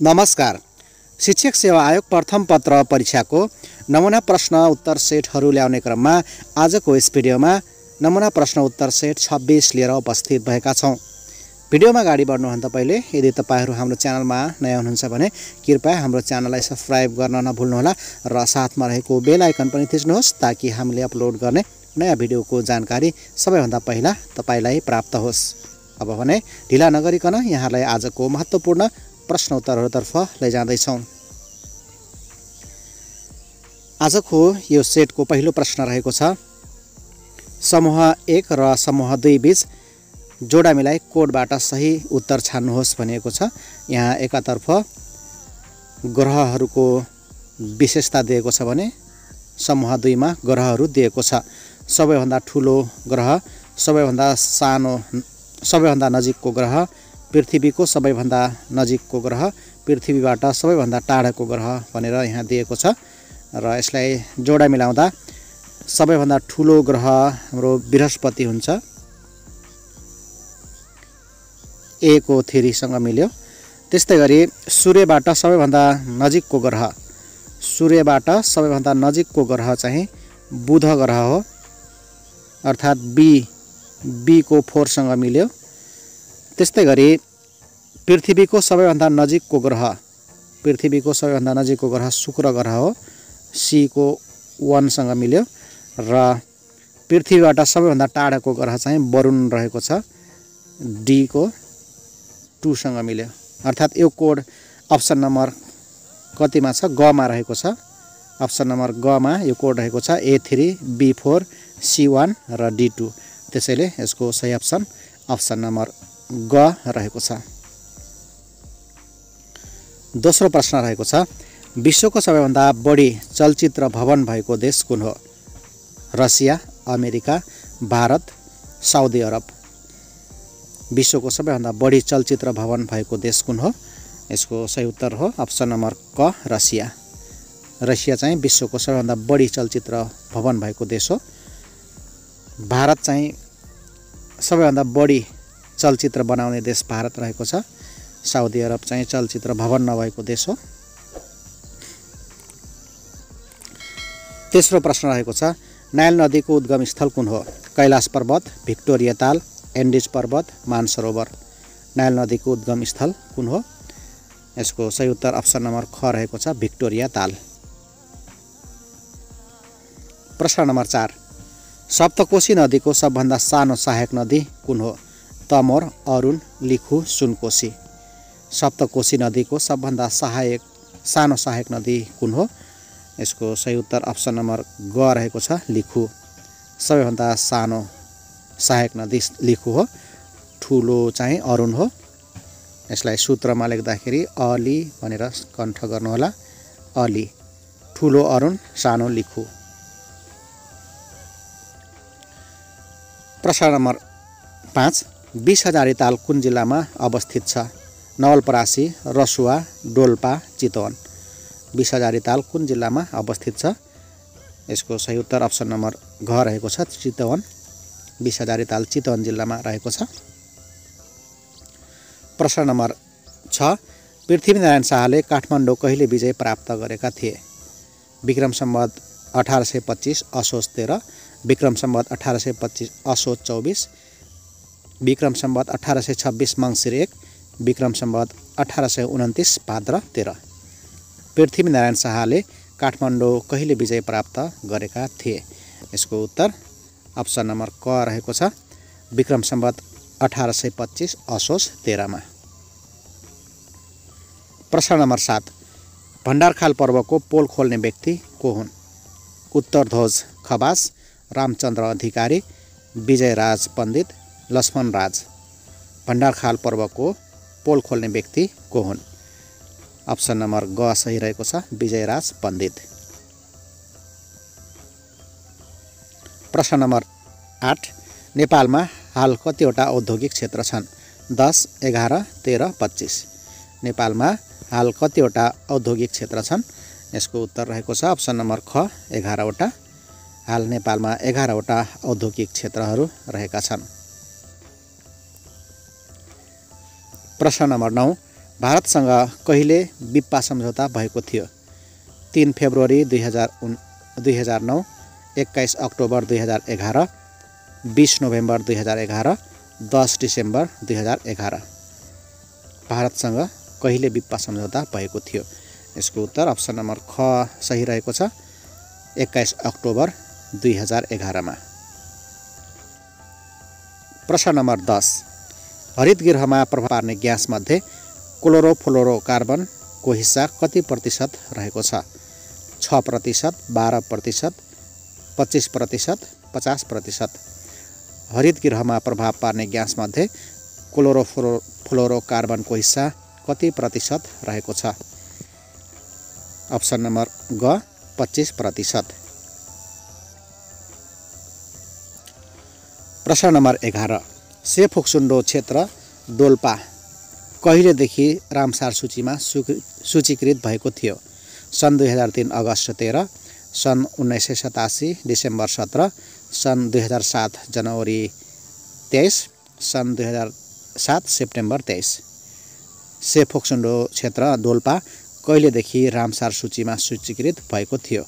नमस्कार। शिक्षक सेवा आयोग प्रथम पत्र परीक्षाको नमुना प्रश्न उत्तर सेटहरू ल्याउने क्रममा आजको यस भिडियोमा नमुना प्रश्न उत्तर सेट छब्बिस लिएर उपस्थित भएका छौँ। भिडियोमा अगाडि बढ्नुभन्दा पहिले यदि तपाईँहरू हाम्रो च्यानलमा नयाँ हुनुहुन्छ भने कृपया हाम्रो च्यानललाई सब्सक्राइब गर्न नभुल्नुहोला र साथमा रहेको बेल आइकन पनि थिच्नुहोस् ताकि हामीले अपलोड गर्ने नयाँ भिडियोको जानकारी सबैभन्दा पहिला तपाईँलाई प्राप्त होस्। अब भने ढिला नगरिकन यहाँलाई आजको महत्त्वपूर्ण प्रश्न उत्तरहरूतर्फ लैजाँदैछौँ। आजको यो सेटको पहिलो प्रश्न रहेको छ समूह एक र समूह दुई बिच जोडा मिलाई कोडबाट सही उत्तर छान्नुहोस् भनिएको छ। यहाँ एकातर्फ ग्रहहरूको विशेषता दिएको छ भने समूह दुईमा ग्रहहरू दिएको छ। सबैभन्दा ठुलो ग्रह सबैभन्दा सानो सबैभन्दा नजिकको ग्रह पृथ्वीको सबैभन्दा नजिकको ग्रह पृथ्वीबाट सबैभन्दा टाढाको ग्रह भनेर यहाँ दिएको छ। र यसलाई जोडा मिलाउँदा सबैभन्दा ठुलो ग्रह हाम्रो बृहस्पति हुन्छ। ए को थ्रीसँग मिल्यो। त्यस्तै गरी सूर्यबाट सबैभन्दा नजिकको ग्रह। सूर्यबाट सबैभन्दा नजिकको ग्रह चाहिँ बुध ग्रह हो। अर्थात् बी बीको फोरसँग मिल्यो। त्यस्तै गरी पृथ्वीको सबैभन्दा नजिकको ग्रह पृथ्वीको सबैभन्दा नजिकको ग्रह शुक्र ग्रह हो सीको वानसँग मिल्यो र पृथ्वीबाट सबैभन्दा टाढाको ग्रह चाहिँ वरुण रहेको छ डीको टूसँग मिल्यो। अर्थात् यो कोड अप्सन नम्बर कतिमा छ? गमा रहेको छ। अप्सन नम्बर गमा यो कोड रहेको छ A three B four C one र डी टू। त्यसैले यसको सही अप्सन अप्सन नम्बर ग रहेको छ। दोस्रो प्रश्न रहेको छ विश्वको सबैभन्दा बढी चलचित्र भवन भएको देश कुन हो? Russia America Bharat Saudi Arab. विश्वको सबैभन्दा बढी चलचित्र भवन भएको देश कुन हो? यसको सही उत्तर हो अप्सन नम्बर क रसिया। रसिया चाहिँ विश्वको सबैभन्दा बढी चलचित्र भवन भएको देश हो। भारत चाहिँ सबैभन्दा बढी चलचित्र बनाउने देश भारत रहेको छ। साउदी अरब चाहिँ चलचित्र भवन नभएको देश हो। तेस्रो प्रश्न रहेको छ नायल नदीको उद्गम स्थल कुन हो? कैलाश पर्वत भिक्टोरिया ताल एन्डिज पर्वत मानसरोवर नायल नदीको उद्गम स्थल कुन हो? यसको सही उत्तर अप्सन नम्बर ख रहेको छ भिक्टोरिया ताल। प्रश्न नम्बर चार सप्तकोशी नदीको सबभन्दा सानो सहायक नदी कुन हो? तमोर अरुण लिखु सुनकोशी। सप्तकोशी नदीको सबभन्दा सहायक सानो सहायक नदी कुन हो? यसको सही उत्तर अप्सन नम्बर ग रहेको छ लिखु। सबैभन्दा सानो सहायक नदी लिखु हो। ठुलो चाहिँ अरुण हो। यसलाई सूत्रमा लेख्दाखेरि अलि भनेर कण्ठ गर्नुहोला। अलि ठुलो अरुण सानो लिखु। प्रश्न नम्बर पाँच। बिस हजारी ताल कुन जिल्लामा अवस्थित छ? नवलपरासी रसुवा डोल्पा चितवन। बिस हजारी ताल कुन जिल्लामा अवस्थित छ? यसको सही उत्तर अप्सन नम्बर घ रहेको छ चितवन। बिस हजारी ताल चितवन जिल्लामा रहेको छ। प्रश्न नम्बर छ पृथ्वीनारायण शाहले काठमाडौँ कहिले विजय प्राप्त गरेका थिए? विक्रम सम्बत अठार सय पच्चिस असोज तेह्र। विक्रम सम्बत अठार सय पच्चिस असोज चौबिस। विक्रम सम्बत अठार सय छब्बिस मङ्सिर एक विक्रम सम्बत अठार सय उन्तिस भाद्र तेह्र। पृथ्वीनारायण शाहले काठमाडौँ कहिले विजय प्राप्त गरेका थिए? यसको उत्तर अप्सन नम्बर क रहेको छ। विक्रम सम्बत अठार सय पच्चिस असोज तेह्रमा। प्रश्न नम्बर सात। भण्डारखाल पर्वको पोल खोल्ने व्यक्ति को हुन्? उत्तरध्वज खवास रामचन्द्र अधिकारी विजयराज पण्डित लक्ष्मण राज भण्डारखाल पर्वको पोल खोल्ने व्यक्ति को हुन्? अप्सन नम्बर ग सही रहेको छ विजयराज पण्डित। प्रश्न नम्बर आठ नेपालमा हाल कतिवटा औद्योगिक क्षेत्र छन्? दस एघार तेह्र पच्चिस। नेपालमा हाल कतिवटा औद्योगिक क्षेत्र छन्? यसको उत्तर रहेको छ अप्सन नम्बर ख एघारवटा। हाल नेपालमा एघारवटा औद्योगिक क्षेत्रहरू रहेका छन्। प्रश्न नम्बर नौ भारतसँग कहिले बिप्पा सम्झौता भएको थियो? तिन फेब्रुअरी दुई हजार उन् दुई हजार नौ एक्काइस अक्टोबर दुई हजार एघार बिस नोभेम्बर दुई हजार एघार दस डिसेम्बर दुई हजार एघार। भारतसँग कहिले बिप्पा सम्झौता भएको थियो? यसको उत्तर अप्सन नम्बर ख सही रहेको छ एक्काइस अक्टोबर दुई हजार एघारमा। प्रश्न नम्बर दस हरित गृहमा प्रभाव पार्ने ग्यासमध्ये क्लोरोफ्लोरो कार्बनको हिस्सा कति प्रतिशत रहेको छ? छ प्रतिशत बाह्र प्रतिशत पच्चिस प्रतिशत पचास प्रतिशत। हरित गृहमा प्रभाव पार्ने ग्यासमध्ये क्लोरोफ्लो फ्लोरो कार्बनको हिस्सा कति प्रतिशत रहेको छ? अप्सन नम्बर ग पच्चिस प्रतिशत। प्रश्न नम्बर एघार। सेफोक्सुन्डो क्षेत्र डोल्पा। कहिलेदेखि रामसार सूचीमा सूचीकृत भएको थियो? सन् दुई हजार तिन अगस्त तेह्र सन् उन्नाइस सय सतासी डिसेम्बर सत्र सन् दुई हजार सात जनवरी तेइस सन् दुई हजार सात सेप्टेम्बर तेइस। सेफोक्सुन्डो क्षेत्र डोल्पा कहिलेदेखि रामसार सूचीमा सूचीकृत भएको थियो?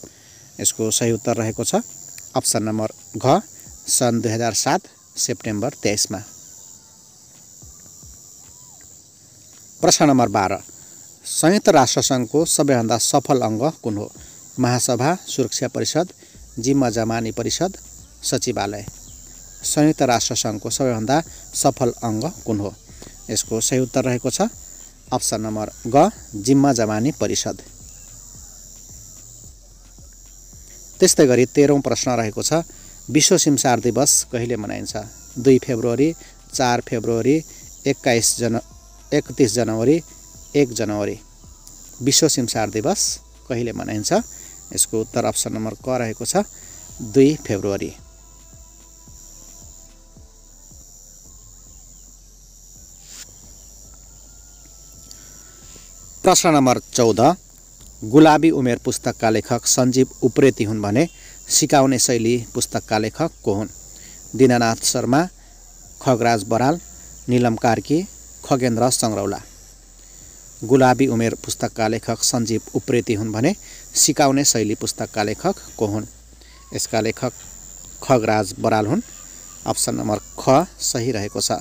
यसको सही उत्तर रहेको छ अप्सन नम्बर घ सन् दुई हजार सात सेप्टेम्बर तेइसमा। प्रश्न नम्बर बाह्र। संयुक्त राष्ट्रसङ्घको सबैभन्दा सफल अङ्ग कुन हो? महासभा सुरक्षा परिषद जिम्मा जमानी परिषद सचिवालय। संयुक्त राष्ट्रसङ्घको सबैभन्दा सफल अङ्ग कुन हो? यसको सही उत्तर रहेको छ अप्सन नम्बर ग जिम्मा जमानी परिषद। त्यस्तै गरी तेह्रौँ प्रश्न रहेको छ विश्व सिमसार दिवस कहिले मनाइन्छ? दुई फेब्रुअरी चार फेब्रुअरी एक्काइस जन एकतिस जनवरी एक जनवरी। विश्व सिमसार दिवस कहिले मनाइन्छ? यसको उत्तर अप्सन नम्बर क रहेको छ। दुई फेब्रुअरी। प्रश्न नम्बर चौध। गुलाबी उमेर पुस्तकका लेखक सञ्जीव उप्रेती हुन् भने सिकाउने शैली पुस्तकका लेखक को हुन् दिनानाथ शर्मा खगराज बराल निलम कार्की खगेन्द्र सङ्ग्रौला गुलाबी उमेर पुस्तकका लेखक सञ्जीव उप्रेती हुन् भने सिकाउने शैली पुस्तकका लेखक को हुन् यसका लेखक खगराज बराल हुन्। अप्सन नम्बर ख सही रहेको छ।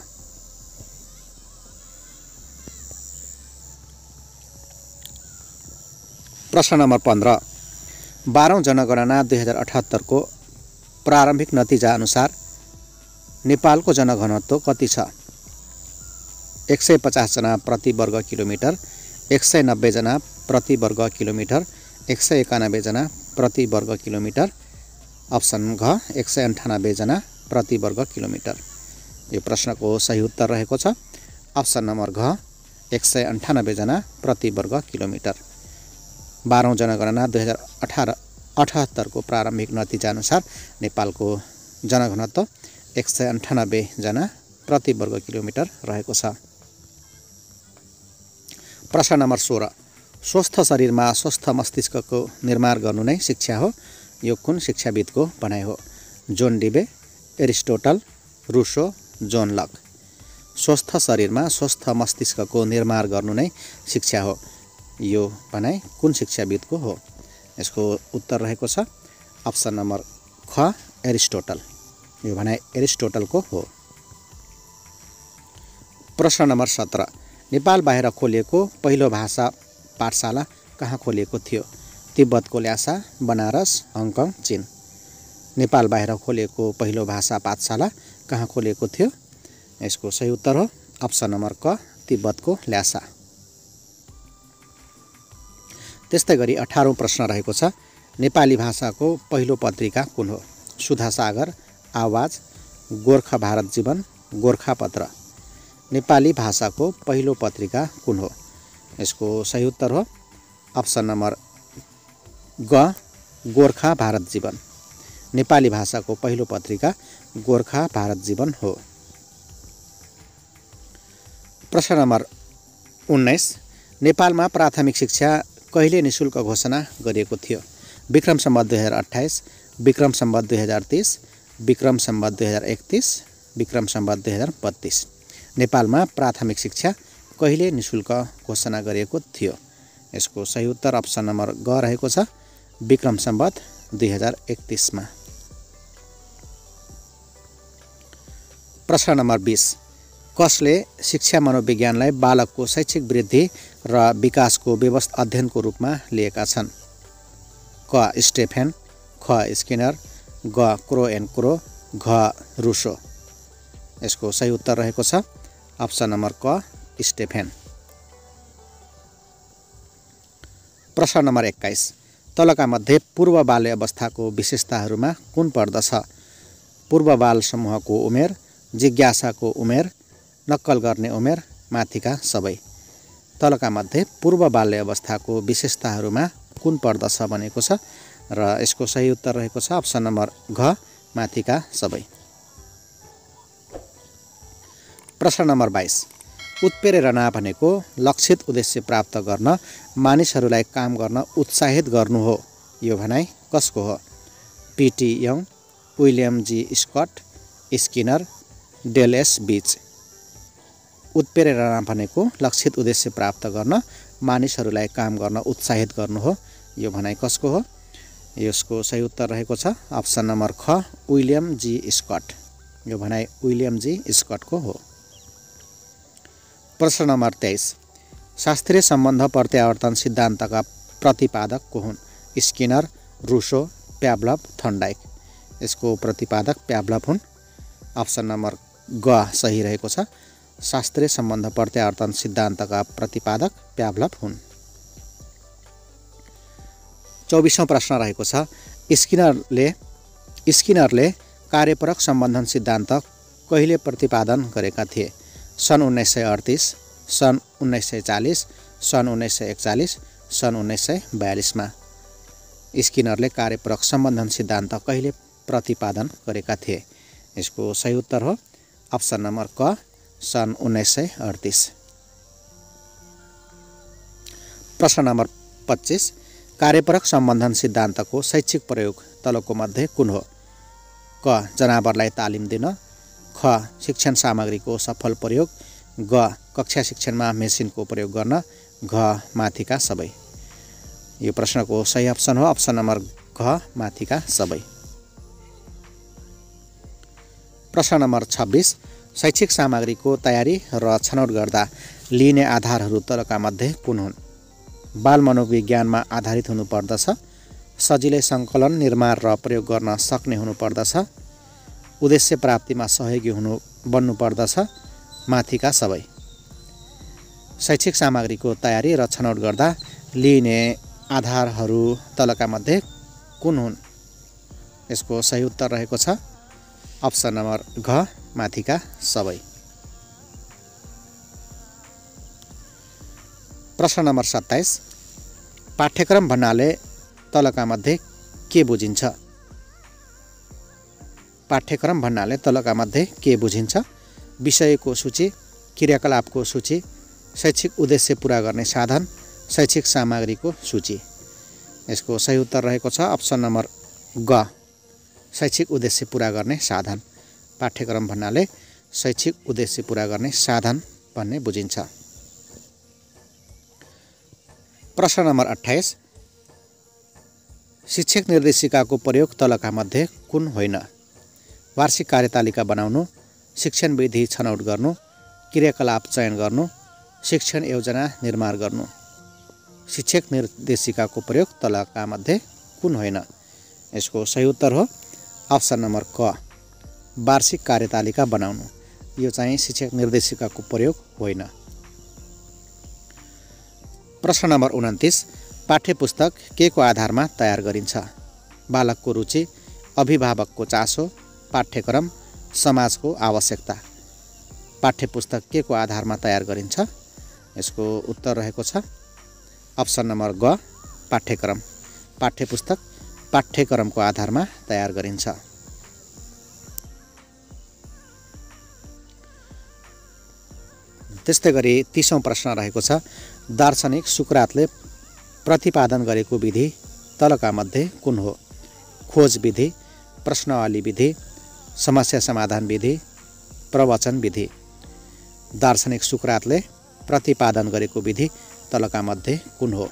प्रश्न नम्बर पन्ध्र। बाह्रौँ जनगणना दुई हजार अठहत्तरको प्रारम्भिक नतिजा अनुसार नेपालको जनघनत्व कति छ? एक सय पचासजना प्रति वर्ग किलोमिटर एक सय नब्बेजना प्रति वर्ग किलोमिटर एक सय एकानब्बेजना प्रति वर्ग किलोमिटर अप्सन घ एक सय अन्ठानब्बेजना प्रति वर्ग किलोमिटर। यो प्रश्नको सही उत्तर रहेको छ। अप्सन नम्बर घ एक सय अन्ठानब्बेजना प्रति वर्ग किलोमिटर। बाह्रौँ जनगणना दुई हजार अठार अठहत्तरको प्रारम्भिक नतिजाअनुसार नेपालको जनघनत्व एक सय अन्ठानब्बेजना प्रति वर्ग किलोमिटर रहेको छ। प्रश्न नम्बर सोह्र। स्वस्थ शरीरमा स्वस्थ मस्तिष्कको निर्माण गर्नु नै शिक्षा हो। यो कुन शिक्षाविदको भनाइ हो? John Dewey Aristotle Rousseau John Locke. स्वस्थ शरीरमा स्वस्थ मस्तिष्कको निर्माण गर्नु नै शिक्षा हो। यो भनाइ कुन शिक्षाविदको हो? यसको उत्तर रहेको छ अप्सन नम्बर ख एरिस्टोटल। यो भनाइ एरिस्टोटलको हो। प्रश्न नम्बर सत्र नेपाल बाहिर खोलिएको पहिलो भाषा पाठशाला कहाँ खोलिएको थियो? तिब्बतको ल्यासा बनारस हङकङ चिन। नेपाल बाहिर खोलिएको पहिलो भाषा पाठशाला कहाँ खोलिएको थियो? यसको सही उत्तर हो अप्सन नम्बर क तिब्बतको ल्यासा। त्यस्तै गरी अठारौँ प्रश्न रहेको छ। नेपाली भाषाको पहिलो पत्रिका कुन हो? सुधा सागर आवाज गोर्खा भारत जीवन गोर्खापत्र नेपाली भाषाको पहिलो पत्रिका कुन हो? यसको सही उत्तर हो अप्सन नम्बर ग गोर्खा भारत जीवन। नेपाली भाषाको पहिलो पत्रिका गोर्खा भारत जीवन हो। प्रश्न नम्बर उन्नाइस नेपालमा प्राथमिक शिक्षा कहिले नि शुल्क घोषणा गरिएको थियो? विक्रम सम्बत दुई हजार अठाइस विक्रम सम्बत दुई हजार तिस विक्रम सम्बत दुई हजार एकतिस विक्रम सम्बत दुई हजार बत्तिस। नेपालमा प्राथमिक शिक्षा कहिले निशुल्क घोषणा गरिएको थियो? यसको सही उत्तर अप्सन नम्बर ग रहेको छ विक्रम सम्बत दुई हजार एकतिसमा। प्रश्न नम्बर बिस। कसले शिक्षा मनोविज्ञानलाई बालकको शैक्षिक वृद्धि र विकासको व्यवस्था अध्ययनको रूपमा लिएका छन्? क. स्टेफेन ख. स्किनर ग. क्रो एन्ड क्रो घ. रुसो। यसको सही उत्तर रहेको छ अप्सन नम्बर क. स्टेफेन। प्रश्न नम्बर एक्काइस। तलका मध्ये पूर्व बाल्य अवस्थाको विशेषताहरूमा कुन पर्दछ? पूर्व बाल समूहको उमेर जिज्ञासाको उमेर नक्कल गर्ने उमेर माथिका सबै। तलका मध्ये पूर्व बाल्य अवस्थाको विशेषताहरूमा कुन पर्दछ भनेको छ र यसको सही उत्तर रहेको छ अप्सन नम्बर घ माथिका सबै। प्रश्न नम्बर बाइस। उत्प्रेरणा भनेको लक्षित उद्देश्य प्राप्त गर्न मानिसहरूलाई काम गर्न उत्साहित गर्नु हो यो भनाइ कसको हो? PT Young William G Scott Skinner डेलएस बिच। उत्प्रेरणा भनेको लक्षित उद्देश्य प्राप्त गर्न मानिसहरूलाई काम गर्न उत्साहित गर्नु हो। यो भनाइ कसको हो? यसको सही उत्तर रहेको छ अप्सन नम्बर ख विलियम जी स्कट। यो भनाइ विलियम जी स्कटको हो। प्रश्न नम्बर तेइस। शास्त्रीय सम्बन्ध प्रत्यावर्तन सिद्धान्तका प्रतिपादक को हुन्? Skinner Rousseau Pavlov Thorndike. यसको प्रतिपादक प्याब्लभ हुन्। अप्सन नम्बर ग सही रहेको छ शास्त्रीय सम्बन्ध प्रत्यावर्तन सिद्धान्तका प्रतिपादक प्याब्लभ हुन्। चौबिसौँ प्रश्न रहेको छ स्किनरले स्किनरले कार्यपरक सम्बन्धन सिद्धान्त कहिले प्रतिपादन गरेका थिए? सन् उन्नाइस सय अडतिस सन् उन्नाइस सय चालिस सन् उन्नाइस सय एकचालिस सन् उन्नाइस सय बयालिसमा। स्किनरले कार्यप्रक सम्बन्धन सिद्धान्त कहिले प्रतिपादन गरेका थिए? यसको सही उत्तर हो अप्सन नम्बर क सन् उन्नाइस सय अडतिस प्रश्न नम्बर पच्चिस। कार्यपरक सम्बन्धन सिद्धान्तको शैक्षिक प्रयोग तलको मध्ये कुन हो? क. जनावरलाई तालिम दिन। ख. शिक्षण सामग्रीको सफल प्रयोग। ग. कक्षा शिक्षणमा मेसिनको प्रयोग गर्न। घ. माथिका सबै। यो प्रश्नको सही अप्सन हो। अप्सन नम्बर घ माथिका सबै। प्रश्न नम्बर छब्बिस। शैक्षिक सामग्रीको तयारी र छनौट गर्दा लिइने आधारहरू तलका मध्ये कुन हुन्? बाल मनोविज्ञानमा आधारित हुनुपर्दछ। सजिलै सङ्कलन निर्माण र प्रयोग गर्न सक्ने हुनुपर्दछ। उद्देश्य प्राप्तिमा सहयोगी हुनु बन्नुपर्दछ। माथिका सबै। शैक्षिक सामग्रीको तयारी र छनौट गर्दा लिइने आधारहरू तलका मध्ये कुन हुन्? यसको सही उत्तर रहेको छ। अप्सन नम्बर घ। माथिका सबै। प्रश्न नम्बर सत्ताइस। पाठ्यक्रम भन्नाले तलका मध्ये के बुझिन्छ? पाठ्यक्रम भन्नाले तलका मध्ये के बुझिन्छ? विषयको सूची क्रियाकलापको सूची शैक्षिक उद्देश्य पुरा गर्ने साधन शैक्षिक सामग्रीको सूची। यसको सही उत्तर रहेको छ अप्सन नम्बर ग। शैक्षिक उद्देश्य पुरा गर्ने साधन। पाठ्यक्रम भन्नाले शैक्षिक उद्देश्य पुरा गर्ने साधन भन्ने बुझिन्छ। प्रश्न नम्बर अठाइस शिक्षक निर्देशिकाको प्रयोग तलका मध्ये कुन होइन? वार्षिक कार्यतालिका बनाउनु शिक्षण विधि छनौट गर्नु क्रियाकलाप चयन गर्नु शिक्षण योजना निर्माण गर्नु। शिक्षक निर्देशिकाको प्रयोग तलका मध्ये कुन होइन? यसको सही उत्तर हो अप्सन नम्बर क। वार्षिक कार्यतालिका बनाउनु। यो चाहिँ शिक्षक निर्देशिकाको प्रयोग होइन। प्रश्न नम्बर उन्तिस पाठ्यपुस्तक के को आधारमा तयार गरिन्छ? बालकको रुचि अभिभावकको चासो पाठ्यक्रम समाजको आवश्यकता। पाठ्यपुस्तक के को आधारमा तयार गरिन्छ? यसको उत्तर रहेको छ। अप्सन नम्बर ग पाठ्यक्रम। पाठ्यपुस्तक पाठ्यक्रमको आधारमा तयार गरिन्छ। त्यस्तै गरी तिसौँ प्रश्न रहेको छ। दार्शनिक सुकरातले प्रतिपादन गरेको विधि तलका मध्ये कुन हो? खोज विधि प्रश्नवाली विधि समस्या समाधान विधि प्रवचन विधि। दार्शनिक सुकरातले प्रतिपादन गरेको विधि तलका मध्ये कुन हो?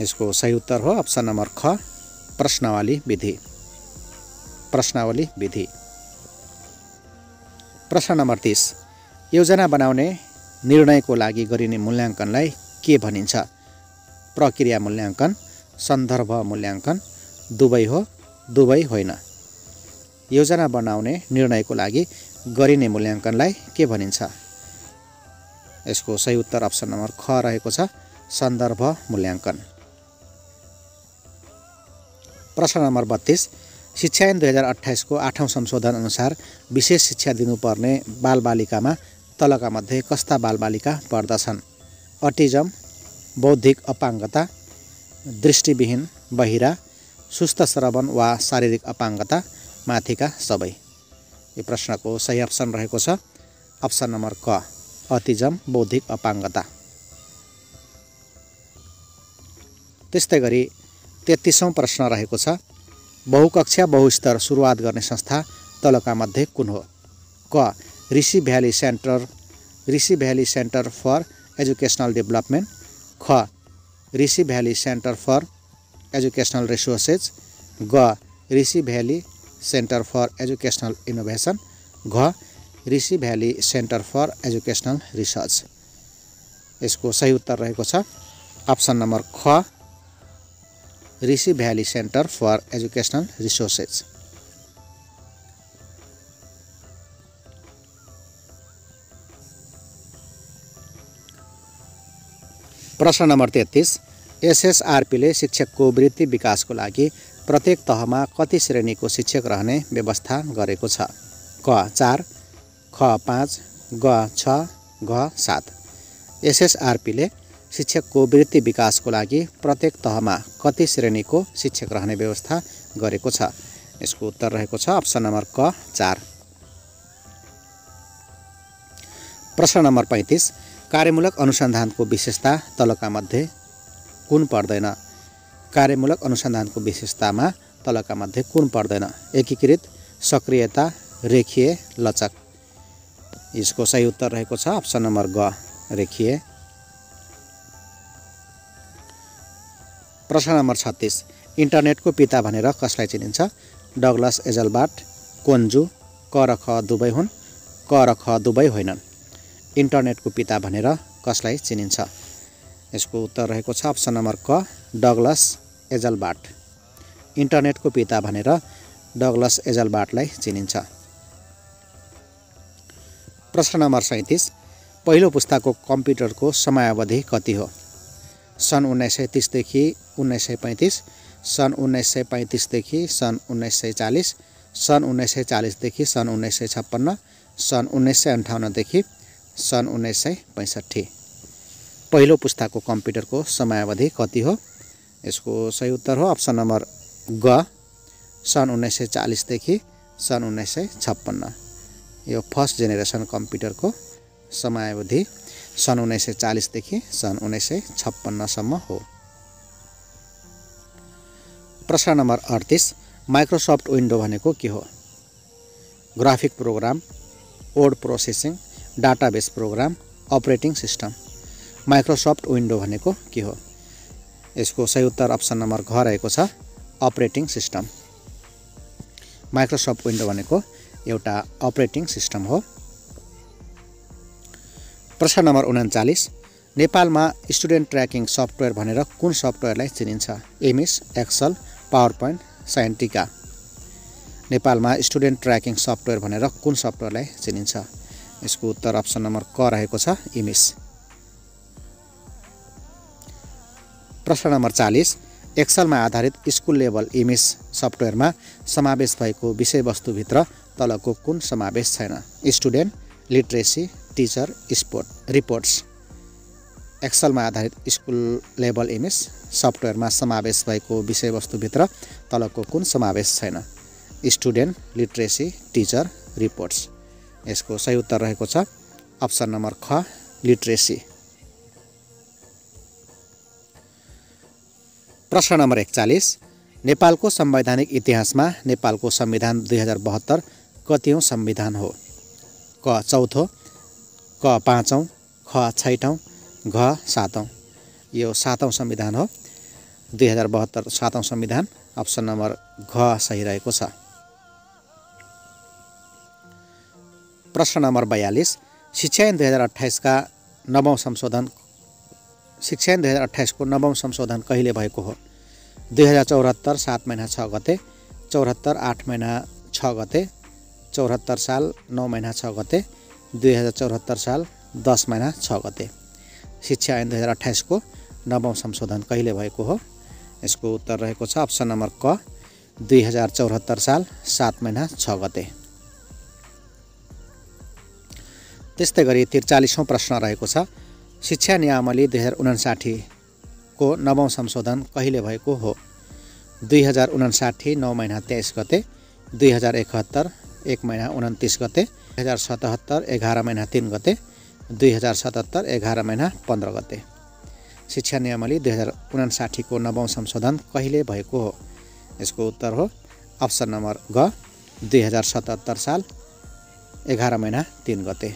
यसको सही उत्तर हो अप्सन नम्बर ख प्रश्नावली विधि। प्रश्नावली विधि। प्रश्न नम्बर तिस। योजना बनाउने निर्णयको लागि गरिने मूल्याङ्कनलाई के भनिन्छ? प्रक्रिया मूल्याङ्कन सन्दर्भ मूल्याङ्कन दुवै हो दुवै होइन। योजना बनाउने निर्णयको लागि गरिने मूल्याङ्कनलाई के भनिन्छ? यसको सही उत्तर अप्सन नम्बर ख रहेको छ सन्दर्भ मूल्याङ्कन। प्रश्न नम्बर बत्तिस शिक्षा ऐन दुई हजार अठाइसको आठौँ संशोधन अनुसार विशेष शिक्षा दिनुपर्ने बालबालिकामा तलका मध्ये कस्ता बालबालिका पर्दछन्। अटिजम बौद्धिक अपाङ्गता दृष्टिविहीन बहिरा सुस्त श्रवण वा शारीरिक अपाङ्गता माथिका सबै। यो प्रश्नको सही अप्सन रहेको छ। अप्सन नम्बर क अतिजम बौद्धिक अपाङ्गता। त्यस्तै गरी तेत्तिसौँ प्रश्न रहेको छ। बहुकक्षा बहुस्तर सुरुवात गर्ने संस्था तलका मध्ये कुन हो? क Rishi valley centre Rishi valley centre for educational development ख Rishi valley centre for educational resources ग Rishi valley centre for educational innovation घ Rishi valley centre for educational research. यसको सही उत्तर रहेको छ। अप्सन नम्बर ख Rishi valley centre for educational resources प्रश्न नम्बर तेत्तिस एसएसआरपीले शिक्षकको वृत्ति विकासको लागि प्रत्येक तहमा कति श्रेणीको शिक्षक रहने व्यवस्था गरेको छ? क चार ख पाँच ग छ घ सात। एसएसआरपीले शिक्षकको वृत्ति विकासको लागि प्रत्येक तहमा कति श्रेणीको शिक्षक रहने व्यवस्था गरेको छ? यसको उत्तर रहेको छ अप्सन नम्बर क चार। प्रश्न नम्बर पैँतिस कार्यमूलक अनुसन्धानको विशेषता तलका मध्ये कुन पर्दैन? कार्यमूलक अनुसन्धानको विशेषतामा तलका मध्ये कुन पर्दैन? एकीकृत सक्रियता रेखीय लचक। यसको सही उत्तर रहेको छ अप्सन नम्बर ग रेखीय। प्रश्न नम्बर छत्तिस। इन्टरनेटको पिता भनेर कसलाई चिनिन्छ? डगलस एजलबाट कोन्जु क र ख दुवै हुन्। क र ख दुवै होइनन्। इन्टरनेटको पिता भनेर कसलाई चिनिन्छ? यसको उत्तर रहेको छ अप्सन नम्बर क डगलस एजलबाट इन्टरनेटको पिता भनेर डगलस एजलबाटलाई चिनिन्छ। प्रश्न नम्बर सैँतिस पहिलो पुस्ताको कम्प्युटरको समयावधि कति हो? सन् उन्नाइस सय तिसदेखि उन्नाइस सय पैँतिस सन् उन्नाइस सय पैँतिसदेखि सन् उन्नाइस सय चालिस सन् उन्नाइस सय चालिसदेखि सन् उन्नाइस सय छप्पन्न सन् उन्नाइस सय अन्ठाउन्नदेखि सन् उन्नाइस सय पैँसठी पहिलो पुस्ताको कम्प्युटरको समयावधि कति हो? यसको सही उत्तर हो अप्सन नम्बर ग सन् उन्नाइस सय चालिसदेखि सन् उन्नाइस सय छप्पन्न। यो फर्स्ट जेनेरेसन कम्प्युटरको समयावधि सन् उन्नाइस सय चालिसदेखि सन् उन्नाइस सय छप्पन्नसम्म हो। प्रश्न नम्बर अडतिस माइक्रोसफ्ट विन्डो भनेको के हो? Graphic program word processing database program operating system. Microsoft window भनेको के हो? यसको सही उत्तर अप्सन नम्बर घ रहेको छ अपरेटिङ सिस्टम। माइक्रोसफ्ट विन्डो भनेको एउटा अपरेटिङ सिस्टम हो। प्रश्न नम्बर उन्चालिस नेपालमा स्टुडेन्ट ट्र्याकिङ सफ्टवेयर भनेर कुन सफ्टवेयरलाई चिनिन्छ? एमिस एक्सल पावर पोइन्ट साइन्टिका। नेपालमा स्टुडेन्ट ट्र्याकिङ सफ्टवेयर भनेर कुन सफ्टवेयरलाई चिनिन्छ? यसको उत्तर अप्सन नम्बर क रहेको छ इमिस प्रश्न नम्बर चालिस एक्सलमा आधारित स्कुल लेभल इमेज सफ्टवेयरमा समावेश भएको विषयवस्तुभित्र तलको कुन समावेश छैन? Student literacy teacher sport reports. एक्सलमा आधारित स्कुल लेभल इमेज सफ्टवेयरमा समावेश भएको विषयवस्तुभित्र तलको कुन समावेश छैन? Student literacy teacher reports. यसको सही उत्तर रहेको छ। अप्सन नम्बर ख लिट्रेसी। प्रश्न नम्बर एकचालिस नेपालको संवैधानिक इतिहासमा नेपालको संविधान दुई हजार बहत्तर कतिौँ संविधान हो? क चौथो क पाँचौँ ख छैटौँ घ सातौँ यो सातौँ संविधान हो। दुई हजार बहत्तर सातौँ संविधान अप्सन नम्बर घ सही रहेको छ। प्रश्न नम्बर बयालिस शिक्षा ऐन दुई हजार अठाइसका नवौँ संशोधन शिक्षा ऐन दुई हजार अठाइसको नवौँ संशोधन कहिले भएको हो? दुई हजार चौहत्तर सात महिना छ गते चौहत्तर आठ महिना छ गते चौहत्तर साल नौ महिना छ गते दुई हजार चौहत्तर साल दस महिना छ गते। शिक्षा ऐन दुई हजार अठाइसको नवौँ संशोधन कहिले भएको हो? यसको उत्तर रहेको छ अप्सन नम्बर क दुई हजार चौहत्तर साल सात महिना छ गते। त्यस्तै गरी त्रिचालिसौँ प्रश्न रहेको छ। शिक्षा नियामली दुई हजार उनासाठीको नवौँ संशोधन कहिले भएको हो? दुई हजार उनासाठी नौ महिना तेइस गते दुई हजार एकहत्तर एक महिना उन्तिस गते दुई हजार सतहत्तर एघार महिना तिन गते दुई हजार सतहत्तर एघार महिना पन्ध्र गते। शिक्षा नियमावली दुई हजार उनासाठीको नवौँ संशोधन कहिले भएको हो? यसको उत्तर हो अप्सन नम्बर ग दुई हजार सतहत्तर साल एघार महिना तिन गते।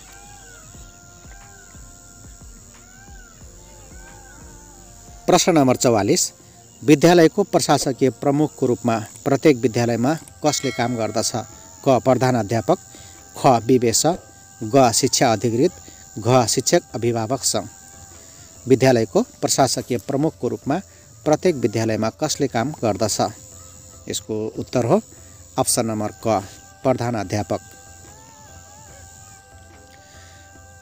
प्रश्न नम्बर चौवालिस विद्यालयको प्रशासकीय प्रमुखको रूपमा प्रत्येक विद्यालयमा कसले काम गर्दछ? क प्रधान अध्यापक ख विवेश ग शिक्षा अधिकृत घ शिक्षक अभिभावक सङ्घ। विद्यालयको प्रशासकीय प्रमुखको रूपमा प्रत्येक विद्यालयमा कसले काम गर्दछ? यसको उत्तर हो अप्सन नम्बर क प्रधान अध्यापक।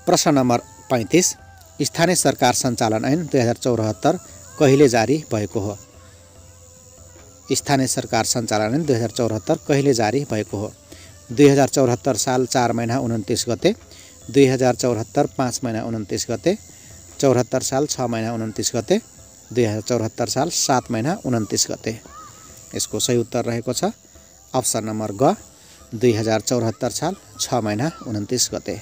प्रश्न नम्बर पैँतिस स्थानीय सरकार सञ्चालन ऐन दुई हजार चौहत्तर कहिले जारी भएको हो? स्थानीय सरकार सञ्चालन दुई हजार चौहत्तर कहिले जारी भएको हो? दुई हजार चौहत्तर साल चार महिना उन्तिस गते दुई हजार चौहत्तर पाँच महिना उन्तिस गते चौहत्तर साल छ महिना उन्तिस गते दुई हजार चौहत्तर साल सात महिना उन्तिस गते। यसको सही उत्तर रहेको छ अप्सन नम्बर ग दुई हजार चौहत्तर साल छ महिना उन्तिस गते।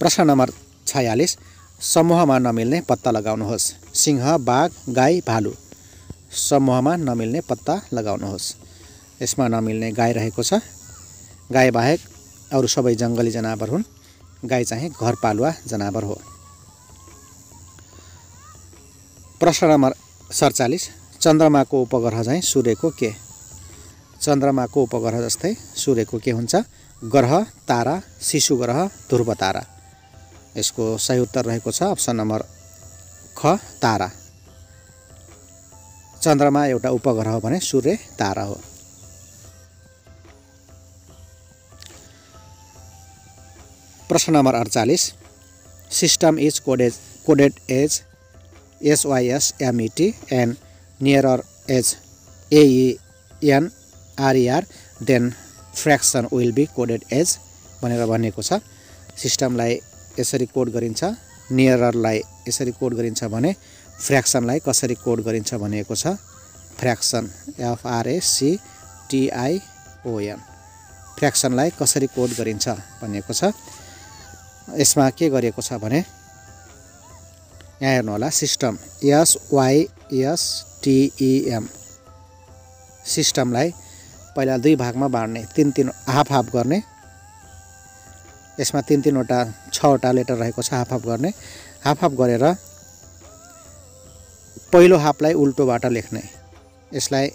प्रश्न नम्बर छयालिस समूहमा नमिल्ने पत्ता लगाउनुहोस्। सिंह बाघ गाई भालु। समूहमा नमिल्ने पत्ता लगाउनुहोस्। यसमा नमिल्ने गाई रहेको छ। गाई बाहेक अरू सबै जङ्गली जनावर हुन्। गाई चाहिँ घरपालुवा जनावर हो। प्रश्न नम्बर सडचालिस चन्द्रमाको उपग्रह चाहिँ सूर्यको के? चन्द्रमाको उपग्रह जस्तै सूर्यको के हुन्छ? ग्रह तारा शिशु ग्रह ध्रुव तारा। यसको सही उत्तर रहेको छ अप्सन नम्बर ख तारा। चन्द्रमा एउटा उपग्रह हो भने सूर्य तारा हो। प्रश्न number अडचालिस। System is coded coded as SYS MET and nearer as AEN RER then fraction will be coded as भनेर भनिएको छ। सिस्टमलाई यसरी कोड गरिन्छ। नियररलाई यसरी कोड गरिन्छ भने फ्रेक्सनलाई कसरी कोड गरिन्छ भनिएको छ। फ्रेक्सन एफआरएसिटिआइओएन फ्रेक्सनलाई कसरी कोड गरिन्छ भनिएको छ। यसमा के गरिएको छ भने यहाँ हेर्नुहोला सिस्टम एसवाइएसटिइएम सिस्टमलाई पहिला दुई भागमा बाँड्ने तिन तिन हाफ हाफ गर्ने। यसमा तिन तिनवटा छवटा लेटर रहेको छ हाफ हाफ गर्ने। हाफ हाफ गरेर पहिलो हाफलाई उल्टोबाट लेख्ने। यसलाई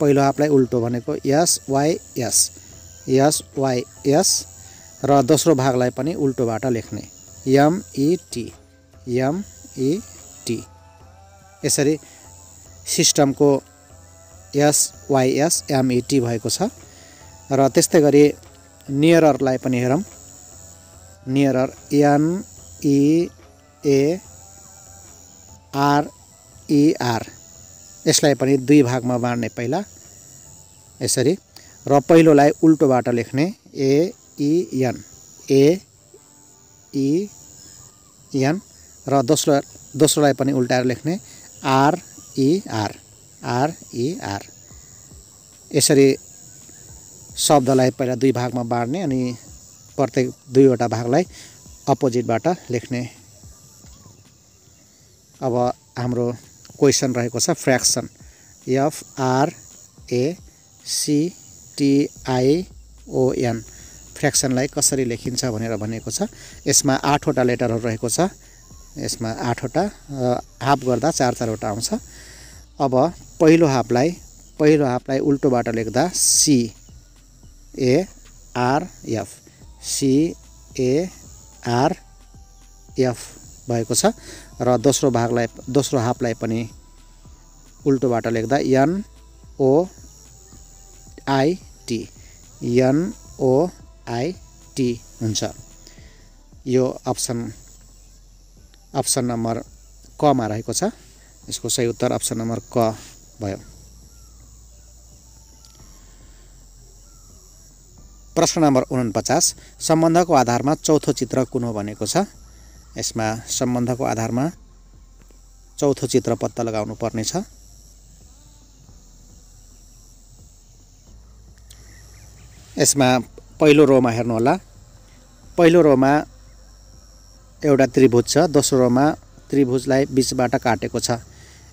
पहिलो हाफलाई उल्टो भनेको एसवाइएस एसवाइएस र दोस्रो भागलाई पनि उल्टोबाट लेख्ने। एमइटी एमइटी यसरी सिस्टमको एसवाइएस एमइटी भएको छ। र त्यस्तै गरी नियररलाई पनि हेरौँ। नियरर एनइएआरइआर यसलाई पनि दुई भागमा बाँड्ने पहिला यसरी र पहिलोलाई उल्टोबाट लेख्ने ए इएन एइएन र दोस्रो दोस्रोलाई पनि उल्टाएर लेख्ने आरइआर आरइआर यसरी शब्दलाई पहिला दुई भागमा बाँड्ने अनि प्रत्येक दुईवटा भागलाई अपोजिटबाट लेख्ने अब हाम्रो क्वेसन रहेको छ फ्रेक्सन एफआरएसिटिआइओएन फ्रेक्सनलाई कसरी लेखिन्छ भनेर भनेको छ। यसमा आठवटा लेटरहरू रहेको छ। यसमा आठवटा हाफ गर्दा चार चारवटा आउँछ। अब पहिलो हाफलाई पहिलो हाफलाई उल्टोबाट लेख्दा सी एआरएफ सिएआरएफ भएको छ र दोस्रो भागलाई दोस्रो हाफलाई पनि उल्टोबाट लेख्दा एनओआइटी एनओआइटी हुन्छ। यो अप्सन अप्सन नम्बर कमा रहेको छ। यसको सही उत्तर अप्सन नम्बर क भयो। प्रश्न नम्बर उनपचास सम्बन्धको आधारमा चौथो चित्र कुन हो भनेको छ? यसमा सम्बन्धको आधारमा चौथो चित्र पत्ता लगाउनु पर्नेछ यसमा पहिलो रोमा हेर्नुहोला पहिलो रोमा एउटा त्रिभुज छ दोस्रो रोमा त्रिभुजलाई बिचबाट काटेको छ।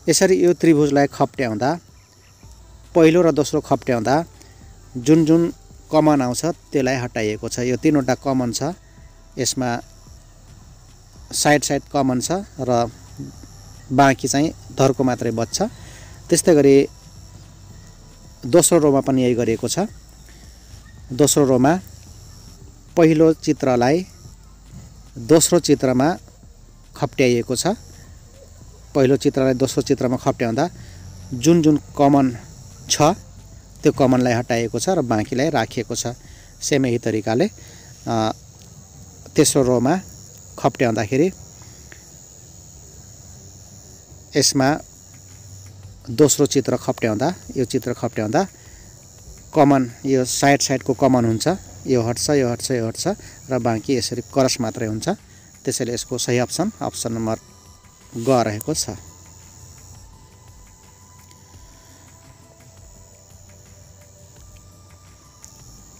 यसरी यो त्रिभुजलाई खप्ट्याउँदा पहिलो र दोस्रो खप्ट्याउँदा जुन जुन कमन आउँछ त्यसलाई हटाइएको छ। यो तिनवटा कमन छ। यसमा साइड साइड कमन छ र बाँकी चाहिँ धर्को मात्रै बच्छ। त्यस्तै गरी दोस्रो रोमा पनि यही गरिएको छ। दोस्रो रोमा पहिलो चित्रलाई दोस्रो चित्रमा खप्ट्याइएको छ। पहिलो चित्रलाई दोस्रो चित्रमा खप्ट्याउँदा जुन जुन कमन छ त्यो कमनलाई हटाइएको छ र बाँकीलाई राखिएको छ। सेम यही तरिकाले तेस्रो रोमा खप्ट्याउँदाखेरि यसमा दोस्रो चित्र खप्ट्याउँदा यो चित्र खप्ट्याउँदा कमन यो साइड साइडको कमन हुन्छ यो हट्छ यो हट्छ यो हट्छ र बाँकी यसरी करस मात्रै हुन्छ। त्यसैले यसको सही अप्सन अप्सन नम्बर ग रहेको छ।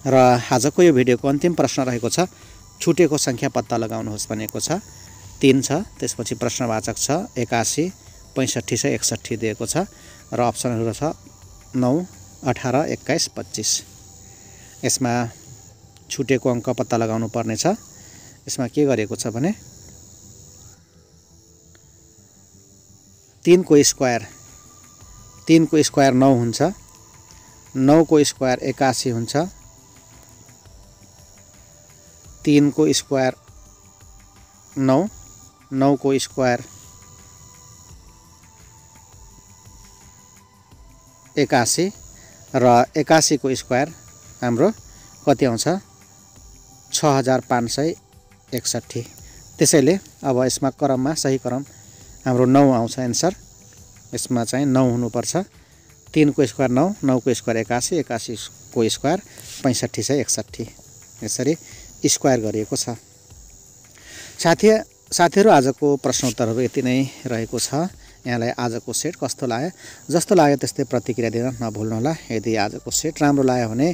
र आजको यो भिडियोको अन्तिम प्रश्न रहेको छ छुटेको सङ्ख्या पत्ता लगाउनुहोस् भनेको छ तिन छ त्यसपछि प्रश्नवाचक छ एकासी पैँसठी छ एकसट्ठी दिएको छ र अप्सनहरू छ नौ अठार एक्काइस पच्चिस। यसमा छुटेको अङ्क पत्ता लगाउनु पर्नेछ यसमा के गरेको छ भने तिनको स्क्वायर तिनको स्क्वायर नौ हुन्छ नौको स्क्वायर एकासी हुन्छ तिनको स्क्वायर नौ? नौको स्क्वायर एकासी. र एकासीको स्क्वायर हाम्रो कति आउँछ? छ हजार पाँच सय एकसट्ठी. त्यसैले अब यसमा क्रममा सही क्रम हाम्रो नौ आउँछ एन्सर यसमा चाहिँ नौ हुनुपर्छ. तिनको स्क्वायर नौ नौको स्क्वायर एकासी एकासीको स्क्वायर पैँसठी सय एकसट्ठी. यसरी स्क्वायर गरिएको छ। साथी साथीहरू आजको प्रश्नोत्तरहरू यति नै रहेको छ। यहाँलाई आजको सेट कस्तो लाग्यो? जस्तो लाग्यो त्यस्तै प्रतिक्रिया दिन नभुल्नुहोला। यदि आजको सेट राम्रो लाग्यो भने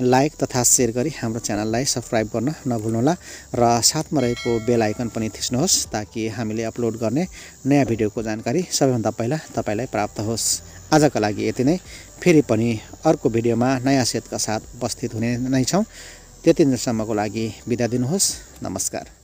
लाइक तथा सेयर गरी हाम्रो च्यानललाई सब्सक्राइब गर्न नभुल्नुहोला र साथमा रहेको बेल आइकन पनि थिच्नुहोस् ताकि हामीले अपलोड गर्ने नयाँ भिडियोको जानकारी सबैभन्दा पहिला तपाईँलाई प्राप्त होस्। आजका लागि यति नै। फेरि पनि अर्को भिडियोमा नयाँ सेटका साथ उपस्थित हुने नै छौँ। त्यति दिनसम्मको लागि बिदा दिनुहोस्। नमस्कार।